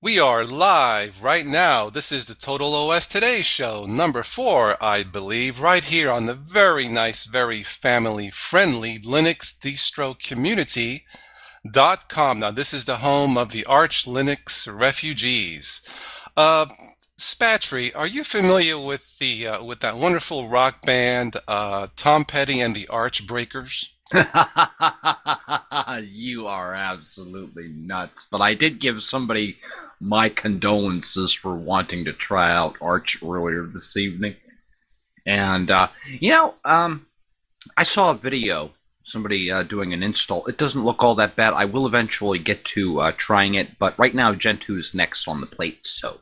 We are live right now. This is the Total OS Today show, number four, I believe, right here on the very nice, very family friendly Linux distro community.com. Now, this is the home of the Arch Linux refugees. Uh, Spatry, are you familiar with the uh, with that wonderful rock band, uh, Tom Petty and the Arch Breakers? you are absolutely nuts. But I did give somebody my condolences for wanting to try out Arch earlier this evening. And, uh, you know, um, I saw a video, somebody uh, doing an install. It doesn't look all that bad. I will eventually get to uh, trying it, but right now Gentoo is next on the plate, so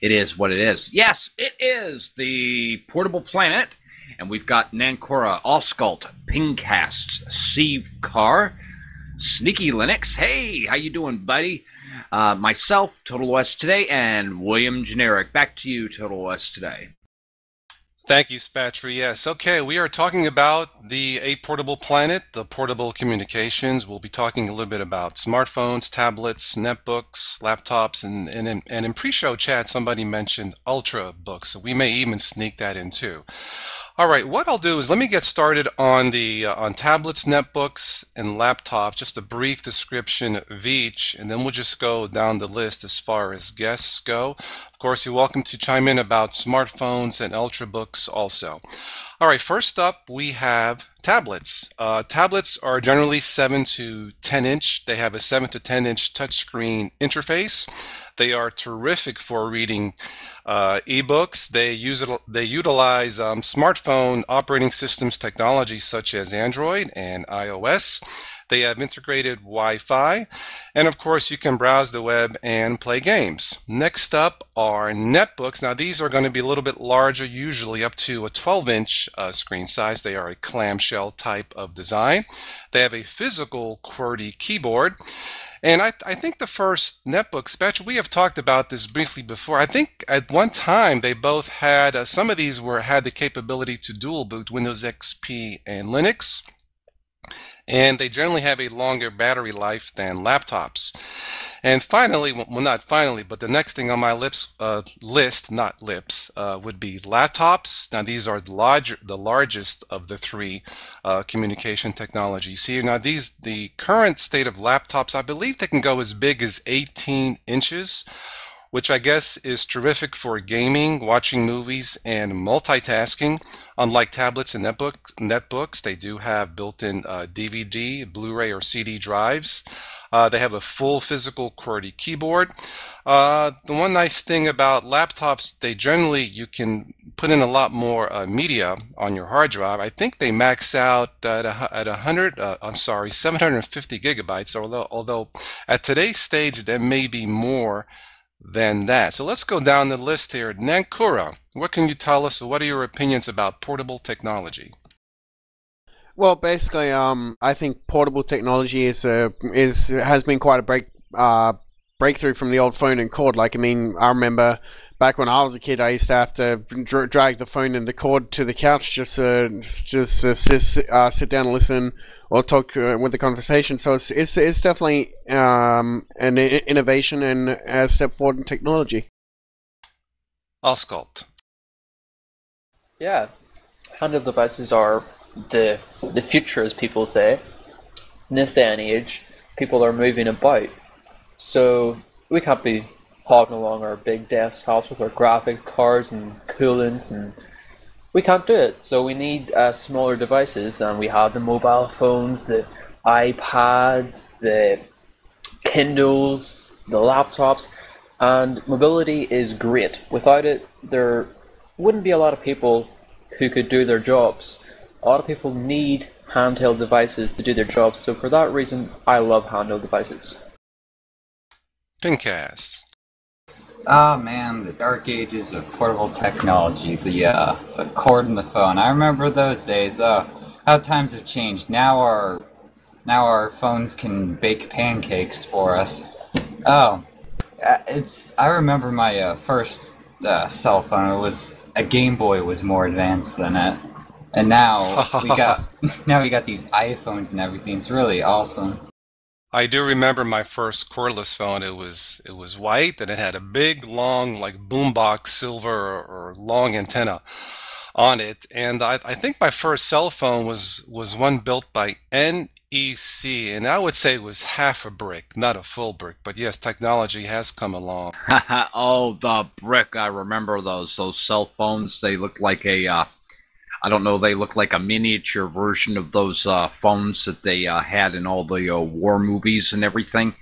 it is what it is. Yes, it is the Portable Planet, and we've got Nankura, Oscailt, Pingcast, Steve Carr, Sneaky Linux. Hey, how you doing, buddy? Uh, myself, Total OS Today, and William Generic. Back to you, Total OS Today. Thank you, Spatry. Yes, okay, we are talking about the A Portable Planet, the portable communications. We'll be talking a little bit about smartphones, tablets, netbooks, laptops, and, and, and in pre-show chat, somebody mentioned Ultra books, so we may even sneak that in too. All right, what I'll do is let me get started on the uh, on tablets, netbooks, and laptops. Just a brief description of each, and then we'll just go down the list as far as guests go. Of course, you're welcome to chime in about smartphones and ultrabooks also. All right, first up we have tablets. Uh, tablets are generally 7 to 10 inch. They have a 7 to 10 inch touchscreen interface. They are terrific for reading uh, ebooks. They use it. They utilize um, smartphone operating systems technology such as Android and iOS. They have integrated Wi-Fi, and of course, you can browse the web and play games. Next up are netbooks. Now, these are going to be a little bit larger, usually up to a 12-inch uh, screen size. They are a clamshell type of design. They have a physical QWERTY keyboard. And I, I think the first netbook special, we have talked about this briefly before. I think at one time they both had, uh, some of these were had the capability to dual boot Windows XP and Linux and they generally have a longer battery life than laptops. And finally, well, not finally, but the next thing on my lips uh, list, not lips, uh, would be laptops. Now, these are the, larger, the largest of the three uh, communication technologies here. Now, these the current state of laptops, I believe they can go as big as 18 inches which I guess is terrific for gaming, watching movies, and multitasking. Unlike tablets and netbooks, netbooks they do have built-in uh, DVD, Blu-ray, or CD drives. Uh, they have a full physical QWERTY keyboard. Uh, the one nice thing about laptops, they generally, you can put in a lot more uh, media on your hard drive. I think they max out at, a, at 100, uh, I'm sorry, 750 gigabytes, although, although at today's stage, there may be more than that. So let's go down the list here. Nankura, what can you tell us? What are your opinions about portable technology? Well, basically, um, I think portable technology is a, is has been quite a break uh, breakthrough from the old phone and cord. Like, I mean, I remember back when I was a kid, I used to have to dra- drag the phone and the cord to the couch just to just uh, sit, uh, sit down and listen or talk uh, with the conversation. So it's it's, it's definitely um, an innovation and a step forward in technology. Oscailt. Yeah, handheld devices are the the future, as people say. In this day and age, people are moving about, so we can't be hogging along our big desktops with our graphics cards and coolants and we can't do it. So we need uh, smaller devices, and we have the mobile phones, the iPads, the Kindles, the laptops, and mobility is great. Without it, there wouldn't be a lot of people who could do their jobs. A lot of people need handheld devices to do their jobs, so for that reason, I love handheld devices. Oh man, the dark ages of portable technology, the uh, the cord and the phone. I remember those days. Uh, how times have changed. Now our now our phones can bake pancakes for us. Oh, uh, it's. I remember my uh, first uh, cell phone. It was a Game Boy was more advanced than it, and now we got now we got these iPhones and everything. It's really awesome. I do remember my first cordless phone. It was it was white and it had a big, long, like boombox silver or, or long antenna on it. And I, I think my first cell phone was was one built by NEC, and I would say it was half a brick, not a full brick. But yes, technology has come along. oh, the brick! I remember those those cell phones. They looked like a uh, I don't know. They look like a miniature version of those uh, phones that they uh, had in all the uh, war movies and everything.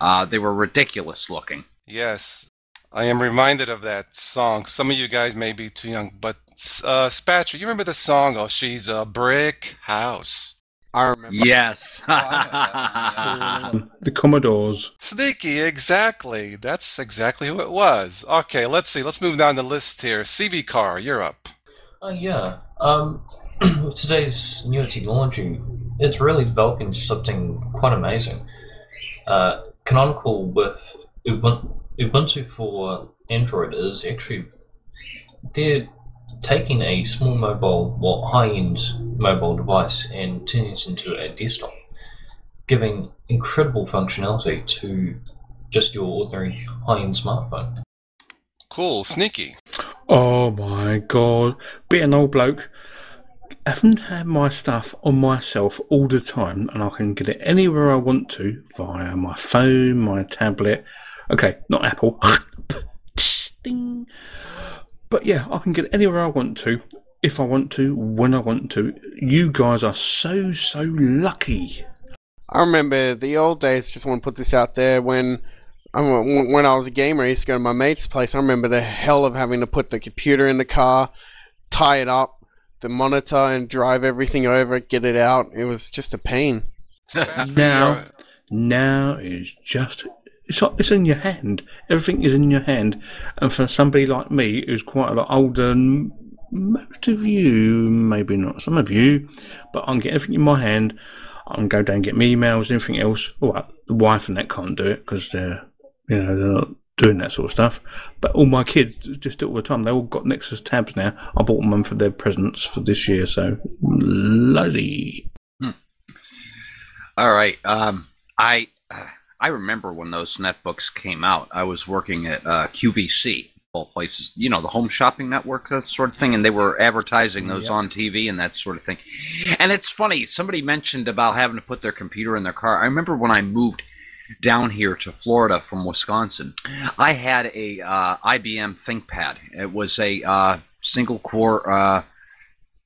Uh, they were ridiculous looking. Yes, I am reminded of that song. Some of you guys may be too young, but uh, Spatcher, you remember the song? Oh, she's a brick house. I remember. Yes. the Commodores. Sneaky, exactly. That's exactly who it was. Okay, let's see. Let's move down the list here. Seevcar, you're up. Uh, yeah. Um, with today's newer technology, it's really developing something quite amazing. Uh, Canonical with Ubuntu for Android is actually they're taking a small mobile, well, high-end mobile device and turning it into a desktop, giving incredible functionality to just your ordinary high-end smartphone. Cool, sneaky. Oh my god, being an old bloke, I haven't had my stuff on myself all the time, and I can get it anywhere I want to via my phone, my tablet. Okay, not Apple. Ding. But yeah, I can get anywhere I want to, if I want to, when I want to. You guys are so so lucky. I remember the old days. Just want to put this out there when when I was a gamer, I used to go to my mate's place. I remember the hell of having to put the computer in the car, tie it up, the monitor, and drive everything over, get it out. It was just a pain. now, now is just it's it's in your hand. Everything is in your hand. And for somebody like me, who's quite a lot older than most of you, maybe not some of you, but I can get everything in my hand. I can go down and get me emails and everything else. Well, the wife and that can't do it because they're you know, they're not doing that sort of stuff. But all my kids just do it all the time. They all got Nexus tabs now. I bought them for their presents for this year, so bloody. Hmm. All right. Um, I I remember when those netbooks came out. I was working at uh, QVC, all places, you know, the home shopping network, that sort of thing, and they were advertising those yep. on TV and that sort of thing. And it's funny. Somebody mentioned about having to put their computer in their car. I remember when I moved down here to Florida from Wisconsin, I had a uh, IBM ThinkPad. It was a uh, single core. Uh,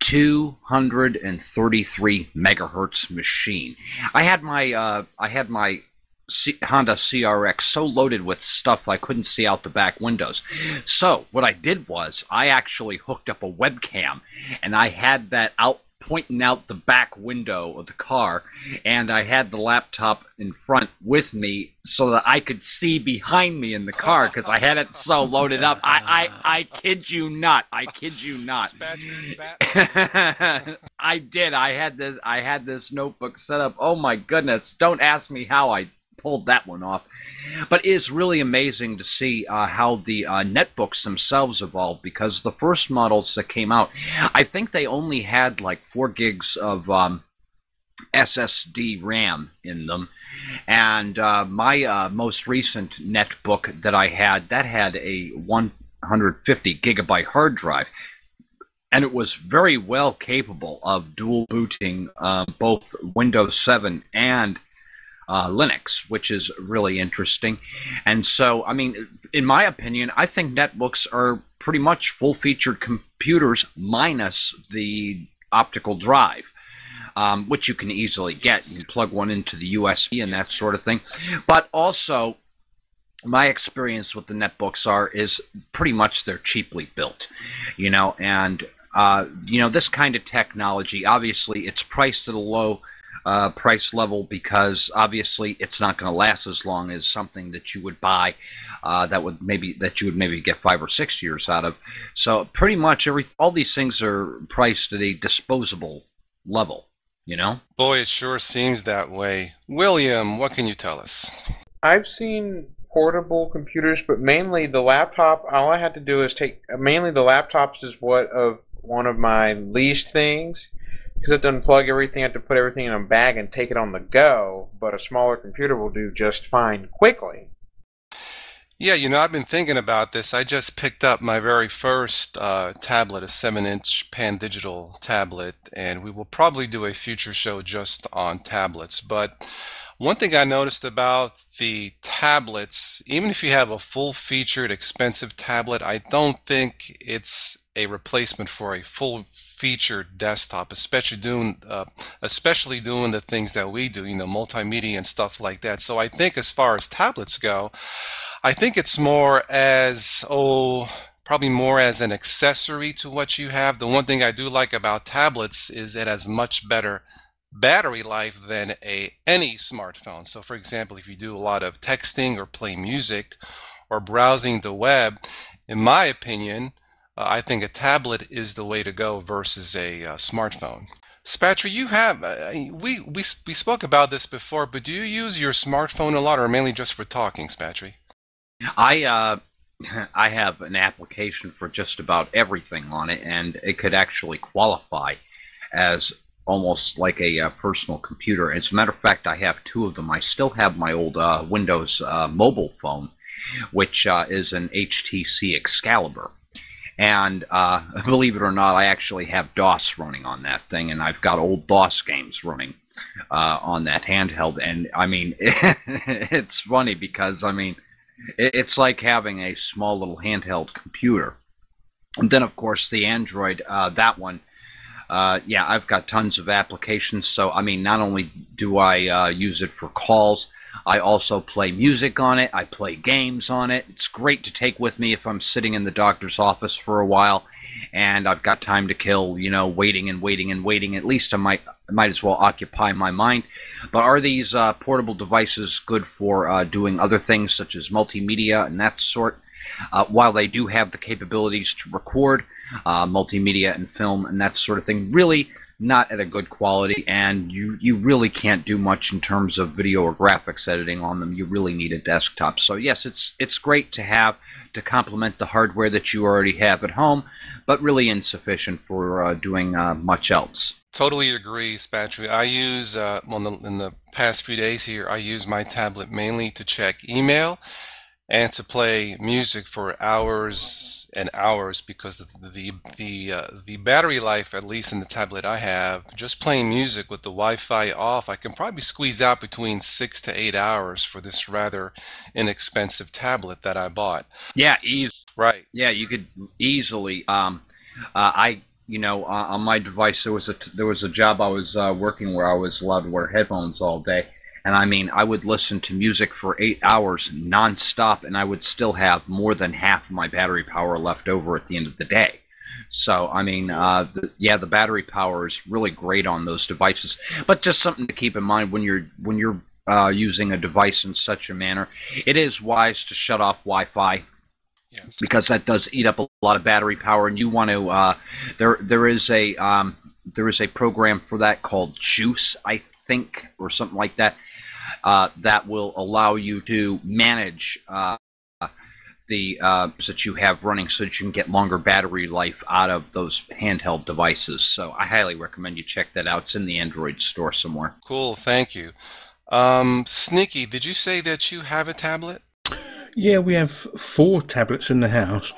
233 megahertz machine. I had my uh, I had my C- Honda CRX so loaded with stuff I couldn't see out the back windows. So what I did was I actually hooked up a webcam and I had that out pointing out the back window of the car, and I had the laptop in front with me so that I could see behind me in the car because I had it so loaded up. I, I, I kid you not. I kid you not. I did. I had this. I had this notebook set up. Oh my goodness! Don't ask me how I pulled that one off. But it's really amazing to see uh, how the uh, netbooks themselves evolved because the first models that came out, I think they only had like four gigs of um, SSD RAM in them. And uh, my uh, most recent netbook that I had, that had a 150 gigabyte hard drive and it was very well capable of dual booting um, both Windows 7 and uh, Linux, which is really interesting. And so, I mean, in my opinion, I think netbooks are pretty much full featured computers minus the optical drive. Um, which you can easily get. You plug one into the USB and that sort of thing. But also, my experience with the netbooks are is pretty much they're cheaply built, you know, and uh, you know this kind of technology. Obviously, it's priced at a low uh, price level because obviously it's not going to last as long as something that you would buy uh, that would maybe that you would maybe get five or six years out of. So pretty much every all these things are priced at a disposable level. You know. Boy, it sure seems that way. William, what can you tell us? I've seen portable computers, but mainly the laptop. All I had to do is take mainly the laptops is what of one of my least things because it doesn't plug everything. I have to put everything in a bag and take it on the go. But a smaller computer will do just fine quickly. Yeah, you know, I've been thinking about this. I just picked up my very first uh, tablet, a 7-inch Pandigital tablet, and we will probably do a future show just on tablets. But one thing I noticed about the tablets, even if you have a full-featured, expensive tablet, I don't think it's a replacement for a full-featured desktop, especially doing uh, especially doing the things that we do, you know, multimedia and stuff like that. So I think as far as tablets go, I think it's more as, oh, probably more as an accessory to what you have. The one thing I do like about tablets is it has much better battery life than a any smartphone. So for example, if you do a lot of texting or play music or browsing the web, in my opinion, uh, I think a tablet is the way to go versus a uh, smartphone. Spatry, you have uh, we, we we spoke about this before, but do you use your smartphone a lot, or mainly just for talking, Spatry? I uh, I have an application for just about everything on it, and it could actually qualify as almost like a uh, personal computer. As a matter of fact, I have two of them. I still have my old uh, Windows uh, mobile phone, which uh, is an HTC Excalibur. And uh, believe it or not, I actually have DOS running on that thing, and I've got old DOS games running uh, on that handheld. And I mean, it's funny because I mean, it's like having a small little handheld computer. And then, of course, the Android, uh, that one, uh, yeah, I've got tons of applications. So, I mean, not only do I uh, use it for calls, I also play music on it. I play games on it. It's great to take with me if I'm sitting in the doctor's office for a while and I've got time to kill, you know, waiting and waiting and waiting. At least I might might as well occupy my mind. But are these uh, portable devices good for uh, doing other things such as multimedia and that sort? Uh, while they do have the capabilities to record uh, multimedia and film and that sort of thing, really not at a good quality, and you you really can't do much in terms of video or graphics editing on them. You really need a desktop. So yes, it's it's great to have to complement the hardware that you already have at home, but really insufficient for uh, doing uh, much else. Totally agree, Spatry. I use, uh, in the, in the past few days here, I use my tablet mainly to check email and to play music for hours and hours because the the the, uh, the battery life, at least in the tablet I have, just playing music with the Wi-Fi off, I can probably squeeze out between six to eight hours for this rather inexpensive tablet that I bought. Yeah, easy. Right. Yeah, you could easily. Um, uh, I you know uh, on my device there was a there was a job I was uh, working where I was allowed to wear headphones all day and I mean, I would listen to music for eight hours nonstop, and I would still have more than half of my battery power left over at the end of the day. So, I mean, uh, the, yeah, the battery power is really great on those devices. But just something to keep in mind when you're when you're uh, using a device in such a manner, it is wise to shut off Wi-Fi yes. because that does eat up a lot of battery power. And you want to uh, there there is a um, there is a program for that called Juice, I think, or something like that uh, that will allow you to manage uh, the uh, that you have running so that you can get longer battery life out of those handheld devices. So I highly recommend you check that out. It's in the Android store somewhere. Cool, thank you. Um, Sneaky, did you say that you have a tablet? Yeah, we have four tablets in the house.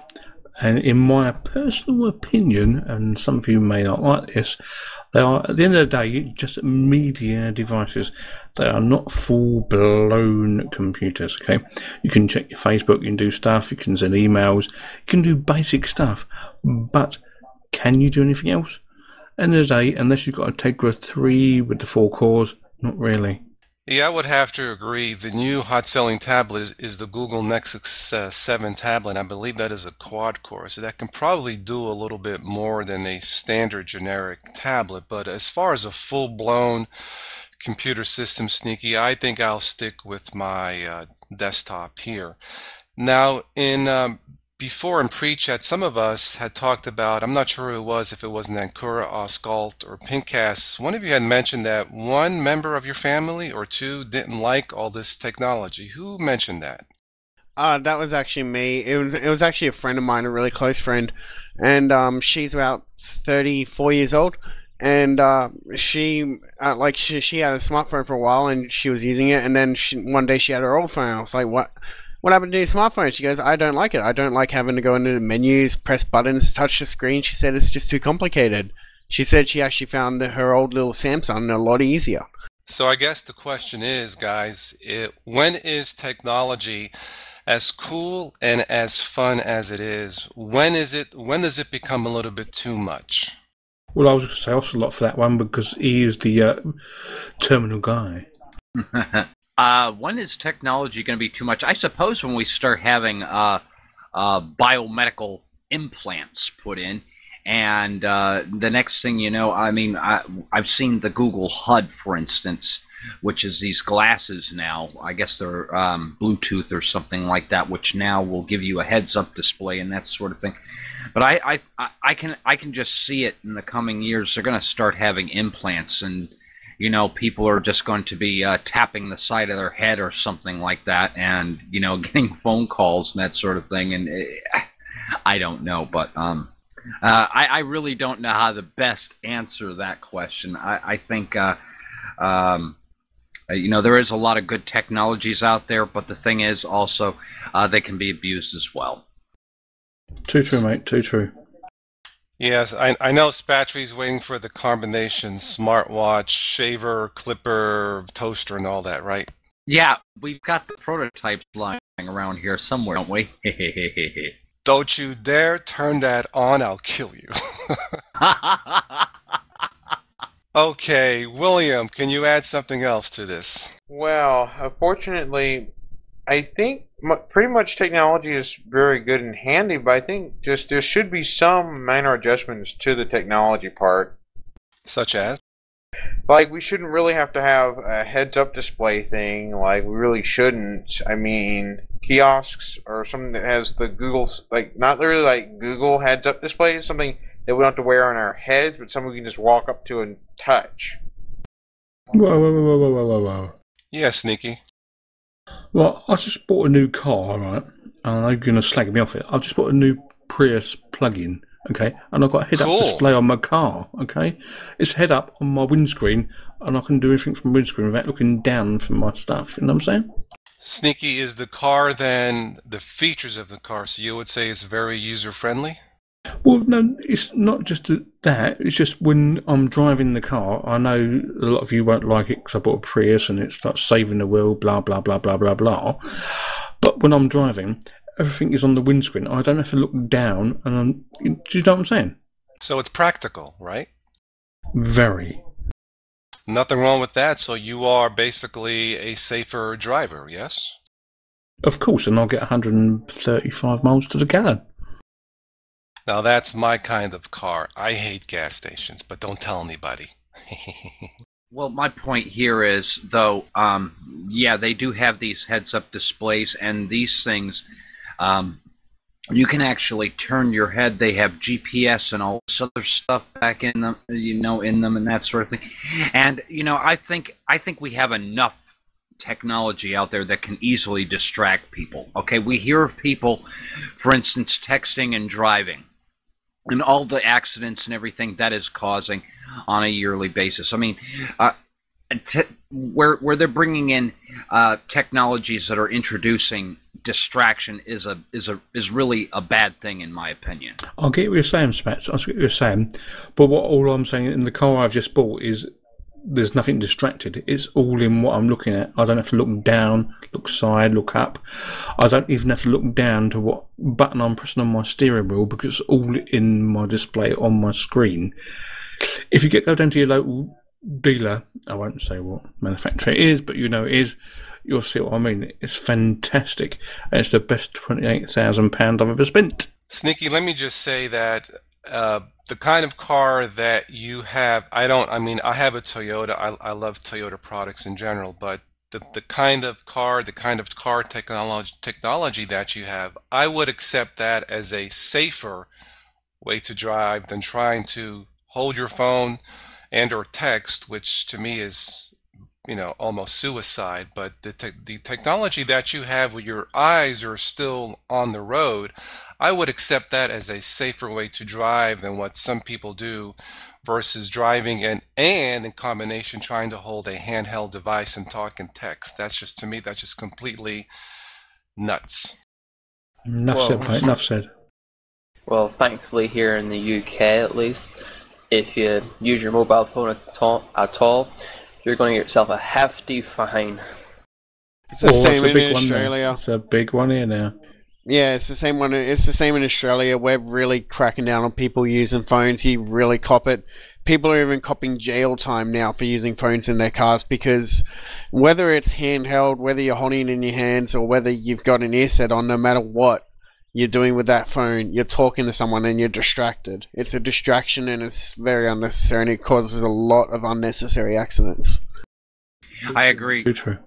And in my personal opinion, and some of you may not like this, they are, at the end of the day, just media devices. They are not full blown computers, okay? You can check your Facebook, you can do stuff, you can send emails, you can do basic stuff, but can you do anything else? End of the day, unless you've got a Tegra 3 with the four cores, not really. Yeah, I would have to agree. The new hot selling tablet is, is the Google Nexus uh, 7 tablet. I believe that is a quad core, so that can probably do a little bit more than a standard generic tablet. But as far as a full blown computer system sneaky, I think I'll stick with my uh, desktop here. Now, in um, before in pre-chat, some of us had talked about, I'm not sure who it was, if it was Nankura, Oscailt, or Pingcast. One of you had mentioned that one member of your family or two didn't like all this technology. Who mentioned that? Uh, that was actually me. It was it was actually a friend of mine, a really close friend, and um, she's about 34 years old, and uh, she uh, like she she had a smartphone for a while, and she was using it, and then she, one day she had her old phone. I was like, what? What happened to your smartphone? She goes, I don't like it. I don't like having to go into the menus, press buttons, touch the screen. She said it's just too complicated. She said she actually found her old little Samsung a lot easier. So I guess the question is, guys, it, when is technology as cool and as fun as it is? When is it? When does it become a little bit too much? Well, I was going to say also a lot for that one because he is the uh, terminal guy. uh, when is technology going to be too much? I suppose when we start having uh, uh, biomedical implants put in, and uh, the next thing you know, I mean, I, I've seen the Google HUD, for instance, which is these glasses now. I guess they're um, Bluetooth or something like that, which now will give you a heads-up display and that sort of thing. But I, I, I can, I can just see it in the coming years. They're going to start having implants, and you know, people are just going to be uh, tapping the side of their head or something like that, and you know, getting phone calls and that sort of thing. And it, eh, I don't know, but um, uh, I, I, really don't know how to best answer that question. I, I think, uh, um, uh, you know, there is a lot of good technologies out there, but the thing is also uh, they can be abused as well. Too true, mate. Too true. Yes, I, I know Spatry's waiting for the combination smartwatch, shaver, clipper, toaster, and all that, right? Yeah, we've got the prototypes lying around here somewhere, don't we? Don't you dare turn that on, I'll kill you. okay, William, can you add something else to this? Well, unfortunately, I think pretty much technology is very good and handy, but I think just there should be some minor adjustments to the technology part. Such as? Like, we shouldn't really have to have a heads up display thing. Like, we really shouldn't. I mean, kiosks or something that has the Google, like, not literally like Google heads up display, something that we don't have to wear on our heads, but something we can just walk up to and touch. Whoa, whoa, whoa, whoa, whoa, whoa, whoa. Yeah, sneaky. Well, I just bought a new car, right? And I'm going to slag me off it. I just bought a new Prius plug-in, okay? And I've got a head-up Cool. display on my car, okay? It's head-up on my windscreen, and I can do everything from windscreen without looking down from my stuff. You know what I'm saying? Sneaky is the car then the features of the car, so you would say it's very user friendly? Well, no, it's not just that. It's just when I'm driving the car, I know a lot of you won't like it because I bought a Prius and it starts saving the wheel, blah, blah, blah, blah, blah, blah. But when I'm driving, everything is on the windscreen. I don't have to look down. And I'm, do you know what I'm saying? So it's practical, right? Very. Nothing wrong with that. So you are basically a safer driver, yes? Of course, and I'll get 135 miles to the gallon. Now that's my kind of car. I hate gas stations, but don't tell anybody. well, my point here is, though, um, yeah, they do have these heads-up displays, and these things, um, you can actually turn your head. They have GPS and all this other stuff back in them, you know, in them, and that sort of thing. And you know, I think I think we have enough technology out there that can easily distract people. Okay, we hear of people, for instance, texting and driving and all the accidents and everything that is causing on a yearly basis. I mean, uh, te- where where they're bringing in uh, technologies that are introducing distraction is a is a is really a bad thing in my opinion. I'll get what you're saying. I'll get what you're saying, but what all I'm saying in the car I've just bought is there's nothing distracted. It's all in what I'm looking at. I don't have to look down, look side, look up. I don't even have to look down to what button I'm pressing on my steering wheel because it's all in my display on my screen. If you get go down to your local dealer, I won't say what manufacturer it is, but you know it is. You'll see what I mean. It's fantastic. It's the best twenty-eight thousand pound I've ever spent. Sneaky, let me just say that uh, the kind of car that you have, I don't, I mean, I have a Toyota. I, I love Toyota products in general, but the, the kind of car, the kind of car technology, technology that you have, I would accept that as a safer way to drive than trying to hold your phone and or text, which to me is, you know, almost suicide. But the, te the technology that you have where your eyes are still on the road, I would accept that as a safer way to drive than what some people do versus driving and and in combination trying to hold a handheld device and talk and text. That's just to me that's just completely nuts. Enough Well, said, mate. Enough said. Well, thankfully here in the UK at least, if you use your mobile phone at all, at all you're going to get yourself a hefty fine. It's the Oh, same a in big one now. Australia. It's a big one here now. Yeah, it's the same one. It's the same in Australia. We're really cracking down on people using phones. You really cop it. People are even copping jail time now for using phones in their cars because whether it's handheld, whether you're holding it in your hands, or whether you've got an earset on, no matter what you're doing with that phone, you're talking to someone and you're distracted. It's a distraction and it's very unnecessary and it causes a lot of unnecessary accidents. I agree. Too true.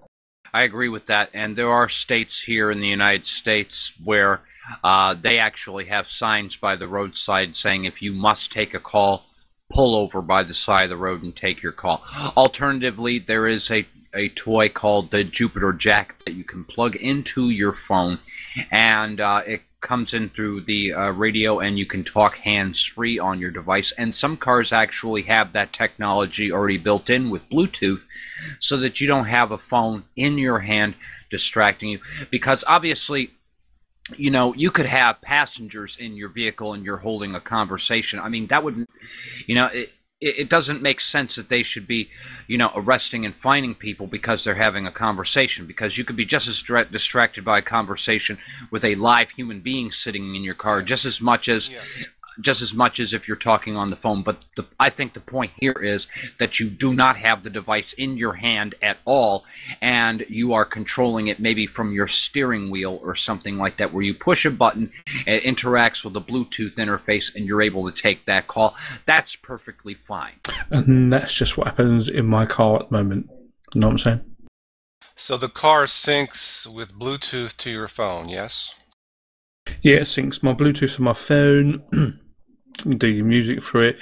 I agree with that. And there are states here in the United States where uh, they actually have signs by the roadside saying if you must take a call, pull over by the side of the road and take your call. Alternatively, there is a, a toy called the Jupiter Jack that you can plug into your phone, and uh, it comes in through the uh, radio, and you can talk hands free on your device. And some cars actually have that technology already built in with Bluetooth so that you don't have a phone in your hand distracting you. Because obviously, you know, you could have passengers in your vehicle and you're holding a conversation. I mean, that would, you know, it, it doesn't make sense that they should be, you know, arresting and fining people because they're having a conversation. Because you could be just as distracted by a conversation with a live human being sitting in your car, just as much as Yes. Just as much as if you're talking on the phone. But the, I think the point here is that you do not have the device in your hand at all, and you are controlling it maybe from your steering wheel or something like that, where you push a button, it interacts with the Bluetooth interface, and you're able to take that call. That's perfectly fine. And that's just what happens in my car at the moment. You know what I'm saying? So the car syncs with Bluetooth to your phone, yes? Yeah, it syncs my Bluetooth to my phone. you do your music through it.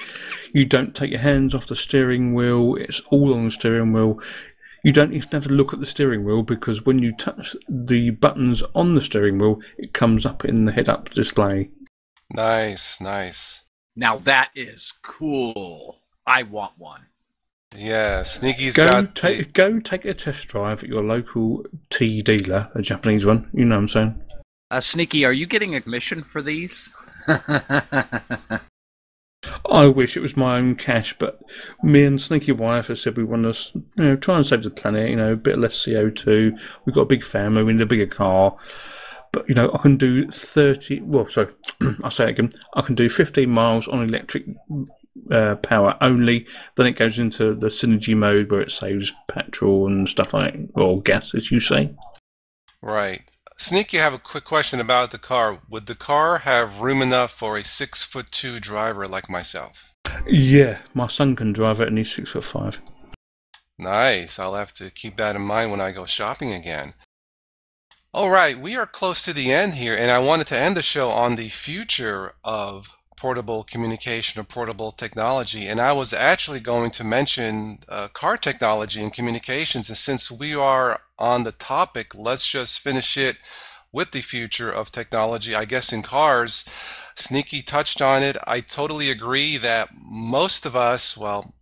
You don't take your hands off the steering wheel. It's all on the steering wheel. You don't even have to look at the steering wheel because when you touch the buttons on the steering wheel, it comes up in the head-up display. Nice, nice. Now that is cool. I want one. Yeah, Sneaky's Go got take the, go take a test drive at your local tea dealer, a Japanese one. You know what I'm saying? Uh, Sneaky, are you getting a commission for these? I wish it was my own cash, but me and Sneaky Wife have said we want to, you know, try and save the planet. You know, a bit less CO two. We've got a big family. We need a bigger car. But you know, I can do thirty. Well, sorry, I'll say it again. I can do fifteen miles on electric uh, power only. Then it goes into the synergy mode where it saves petrol and stuff like that, or gas, as you say. right. Sneaky, I have a quick question about the car. Would the car have room enough for a six foot two driver like myself? Yeah, my son can drive it, and he's six foot five. Nice. I'll have to keep that in mind when I go shopping again. All right, we are close to the end here, and I wanted to end the show on the future of portable communication or portable technology. And I was actually going to mention uh, car technology and communications. And since we are on the topic, let's just finish it with the future of technology. I guess in cars, Sneaky touched on it. I totally agree that most of us, well,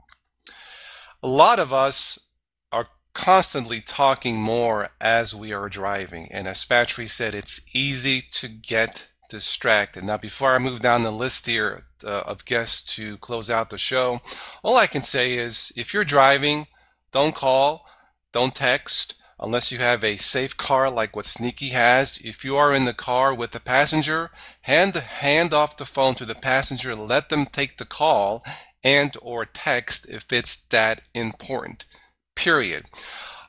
a lot of us are constantly talking more as we are driving. And as Spatry said, it's easy to get distracted. Now, before I move down the list here uh, of guests to close out the show, all I can say is if you're driving, don't call, don't text, unless you have a safe car like what Sneaky has. If you are in the car with the passenger, hand hand off the phone to the passenger, let them take the call and or text if it's that important. Period.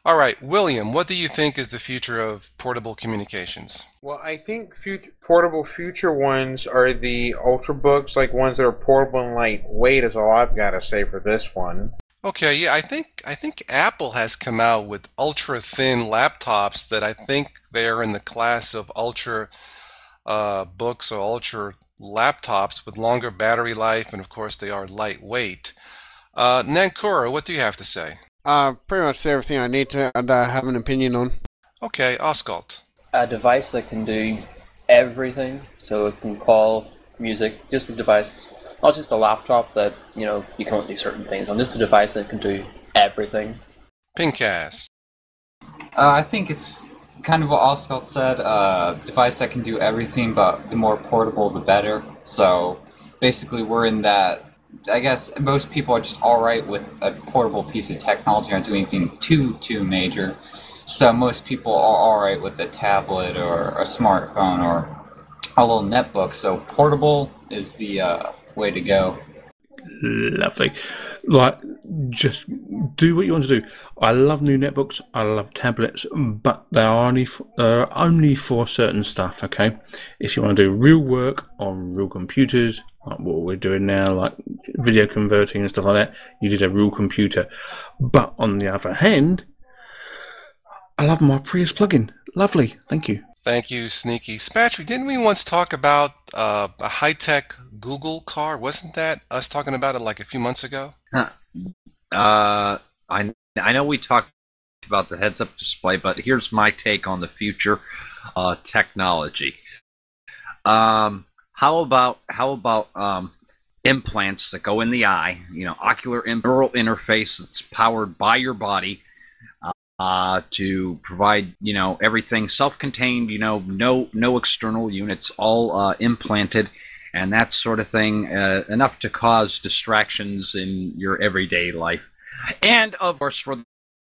All right, William, what do you think is the future of portable communications? Well, I think future, portable future ones are the ultrabooks, like ones that are portable and lightweight. Is all I've got to say for this one. Okay, yeah, I think I think Apple has come out with ultra thin laptops that I think they're in the class of ultra uh, books or ultra laptops with longer battery life, and of course they are lightweight. Uh, Nankura, what do you have to say? Uh, pretty much everything I need to and, uh, have an opinion on. Okay, Oscailt. A device that can do everything, so it can call music, just a device not just a laptop that you know you can only do certain things on, just a device that can do everything. Pingcast. Uh, I think it's kind of what Oscailt said. Uh, device that can do everything, but the more portable, the better. So basically, we're in that. I guess most people are just all right with a portable piece of technology, aren't doing anything too too major. So most people are all right with a tablet or a smartphone or a little netbook. So portable is the uh, way to go. Lovely. Like, just do what you want to do. I love new netbooks. I love tablets, but they are only for, uh, only for certain stuff. Okay, if you want to do real work on real computers, like what we're doing now, like video converting and stuff like that, you need a real computer. But on the other hand, I love my Prius plugin. Lovely. Thank you. Thank you, Sneaky. Spatry, didn't we once talk about uh, a high tech Google car? Wasn't that us talking about it like a few months ago? Uh, I I know we talked about the heads up display, but here's my take on the future uh, technology. Um, how about how about um, implants that go in the eye? You know, ocular neural interface that's powered by your body uh, to provide you know everything self-contained. You know, no no external units, all uh, implanted, and that sort of thing. Uh, enough to cause distractions in your everyday life, and of course for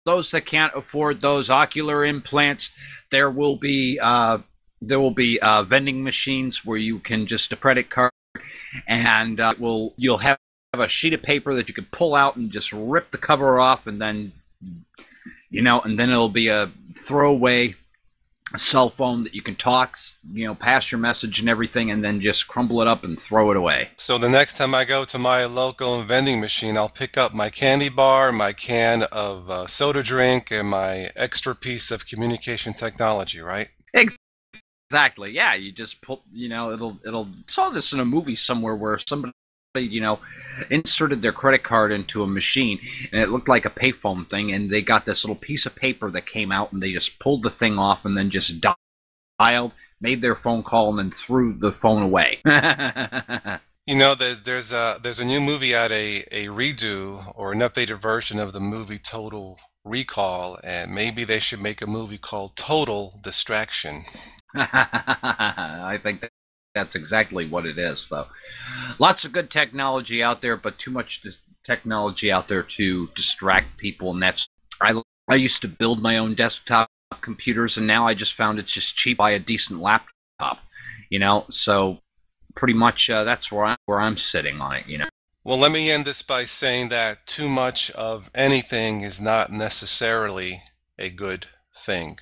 those that can't afford those ocular implants, there will be uh, there will be uh, vending machines where you can just a credit card, and uh, will you'll have have a sheet of paper that you can pull out and just rip the cover off, and then you know, and then it'll be a throwaway cell phone that you can talk, you know, pass your message and everything, and then just crumble it up and throw it away. So the next time I go to my local vending machine, I'll pick up my candy bar, my can of uh, soda drink, and my extra piece of communication technology, right? Exactly. Yeah, you just pull. You know, it'll it'll. Saw this in a movie somewhere where somebody you know, inserted their credit card into a machine and it looked like a payphone thing. And they got this little piece of paper that came out and they just pulled the thing off and then just dialed, made their phone call, and then threw the phone away. you know, there's there's a there's a new movie out a a redo or an updated version of the movie Total Recall, and maybe they should make a movie called Total Distraction. I think that that's exactly what it is, though. Lots of good technology out there, but too much technology out there to distract people, and that's I I used to build my own desktop computers, and now I just found it's just cheap buy a decent laptop, you know. So pretty much uh, that's where I'm where I'm sitting on it, you know. Well, let me end this by saying that too much of anything is not necessarily a good thing.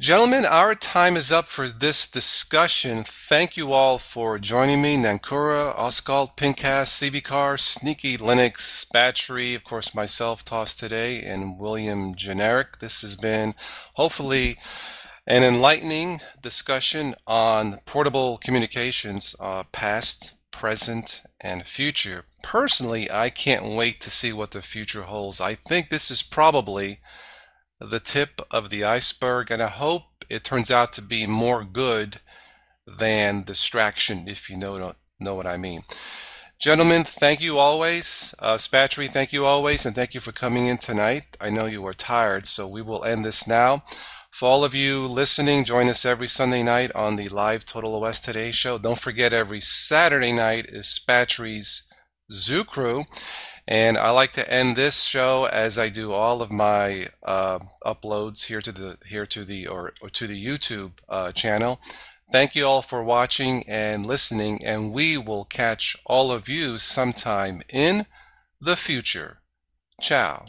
Gentlemen, our time is up for this discussion. Thank you all for joining me. Nankura, Oscailt, Pingcast, Seevcar, Sneaky, Linux, Spatry, of course, myself, Toss Today, and William Generic. This has been hopefully an enlightening discussion on portable communications, uh, past, present, and future. Personally, I can't wait to see what the future holds. I think this is probably the tip of the iceberg, and I hope it turns out to be more good than distraction, if you know know what I mean. Gentlemen, thank you always. Uh, Spatry, thank you always, and thank you for coming in tonight. I know you are tired, so we will end this now. For all of you listening, join us every Sunday night on the live Total OS Today show. Don't forget, every Saturday night is Spatry's Zoo Crew. And I like to end this show as I do all of my uh, uploads here to the here to the or, or to the YouTube uh, channel. Thank you all for watching and listening, and we will catch all of you sometime in the future. Ciao.